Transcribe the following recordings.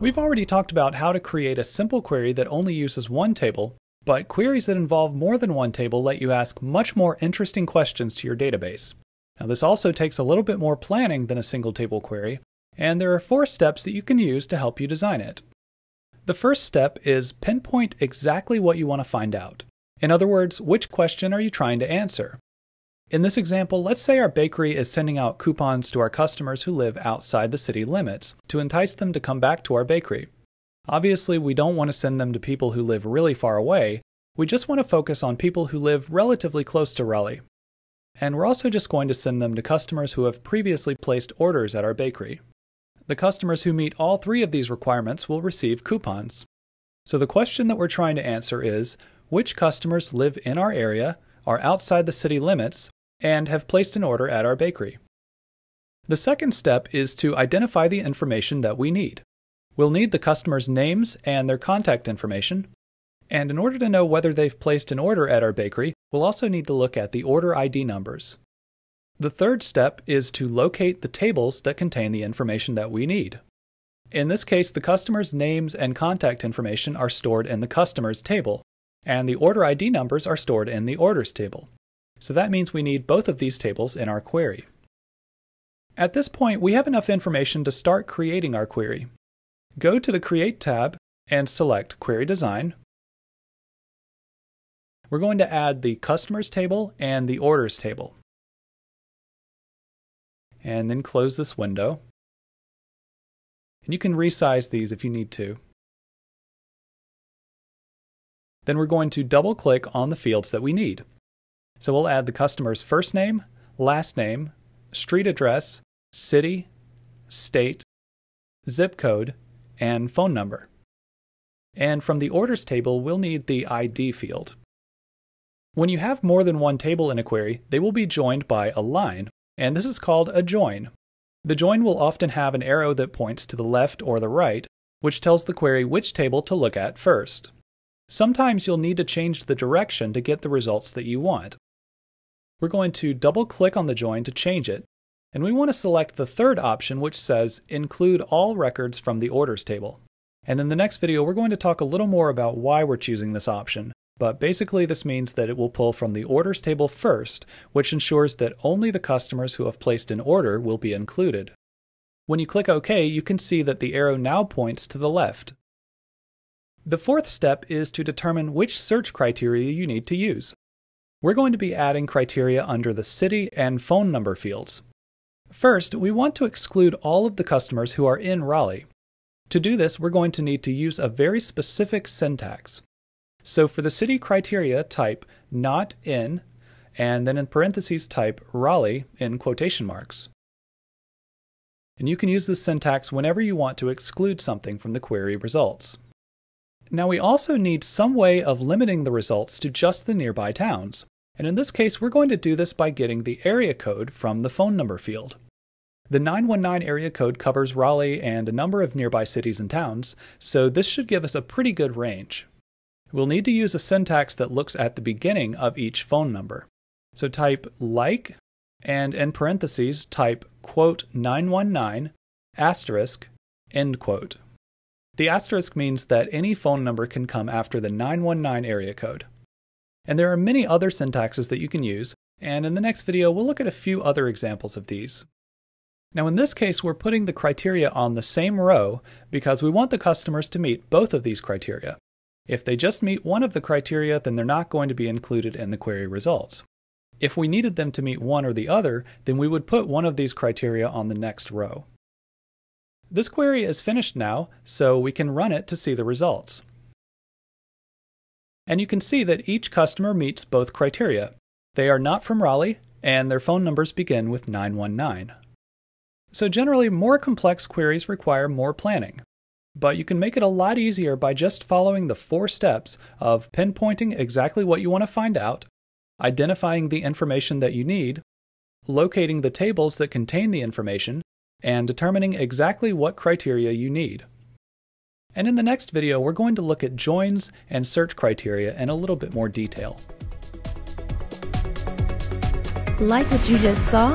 We've already talked about how to create a simple query that only uses one table, but queries that involve more than one table let you ask much more interesting questions to your database. Now, this also takes a little bit more planning than a single table query, and there are four steps that you can use to help you design it. The first step is pinpoint exactly what you want to find out. In other words, which question are you trying to answer? In this example, let's say our bakery is sending out coupons to our customers who live outside the city limits to entice them to come back to our bakery. Obviously, we don't want to send them to people who live really far away, we just want to focus on people who live relatively close to Raleigh. And we're also just going to send them to customers who have previously placed orders at our bakery. The customers who meet all three of these requirements will receive coupons. So the question that we're trying to answer is which customers live in our area, are outside the city limits, and have placed an order at our bakery. The second step is to identify the information that we need. We'll need the customer's names and their contact information. And in order to know whether they've placed an order at our bakery, we'll also need to look at the order ID numbers. The third step is to locate the tables that contain the information that we need. In this case, the customer's names and contact information are stored in the customer's table, and the order ID numbers are stored in the orders table. So that means we need both of these tables in our query. At this point, we have enough information to start creating our query. Go to the Create tab and select Query Design. We're going to add the Customers table and the Orders table. And then close this window. And you can resize these if you need to. Then we're going to double click on the fields that we need. So we'll add the customer's first name, last name, street address, city, state, zip code, and phone number. And from the orders table, we'll need the ID field. When you have more than one table in a query, they will be joined by a line, and this is called a join. The join will often have an arrow that points to the left or the right, which tells the query which table to look at first. Sometimes you'll need to change the direction to get the results that you want we're going to double click on the join to change it. And we want to select the third option, which says Include all records from the orders table. And in the next video, we're going to talk a little more about why we're choosing this option. But basically, this means that it will pull from the orders table first, which ensures that only the customers who have placed an order will be included. When you click OK, you can see that the arrow now points to the left. The fourth step is to determine which search criteria you need to use. We're going to be adding criteria under the city and phone number fields. First, we want to exclude all of the customers who are in Raleigh. To do this, we're going to need to use a very specific syntax. So for the city criteria, type not in, and then in parentheses type Raleigh in quotation marks. And you can use this syntax whenever you want to exclude something from the query results. Now we also need some way of limiting the results to just the nearby towns. And in this case, we're going to do this by getting the area code from the phone number field. The 919 area code covers Raleigh and a number of nearby cities and towns, so this should give us a pretty good range. We'll need to use a syntax that looks at the beginning of each phone number. So type like and in parentheses type quote 919 asterisk end quote. The asterisk means that any phone number can come after the 919 area code. And there are many other syntaxes that you can use, and in the next video we'll look at a few other examples of these. Now in this case we're putting the criteria on the same row because we want the customers to meet both of these criteria. If they just meet one of the criteria, then they're not going to be included in the query results. If we needed them to meet one or the other, then we would put one of these criteria on the next row. This query is finished now, so we can run it to see the results. And you can see that each customer meets both criteria. They are not from Raleigh, and their phone numbers begin with 919. So generally, more complex queries require more planning. But you can make it a lot easier by just following the four steps of pinpointing exactly what you want to find out, identifying the information that you need, locating the tables that contain the information, and determining exactly what criteria you need. And in the next video, we're going to look at joins and search criteria in a little bit more detail. Like what you just saw?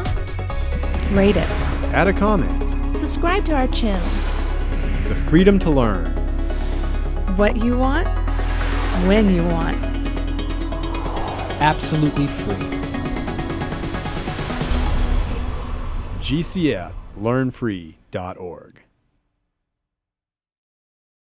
Rate it. Add a comment. Subscribe to our channel. the freedom to learn. What you want, when you want. Absolutely free. GCF learnfree.org.